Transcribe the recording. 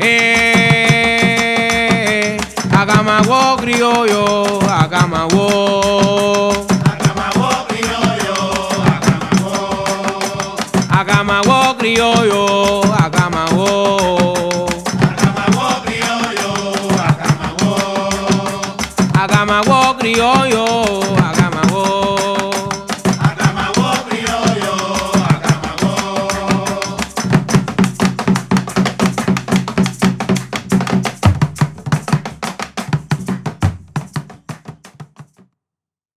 Eh, agamago criollo, agamago. Agamago criollo, agamago. Agamago criollo, agamago. Agamago criollo, agamago. Agamago criollo.